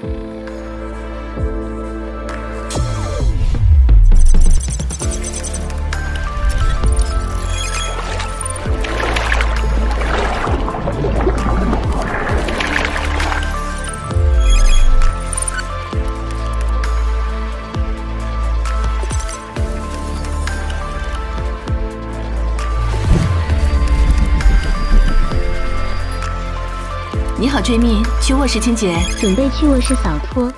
Bye. 你好，追觅，去卧室清洁。准备去卧室扫拖。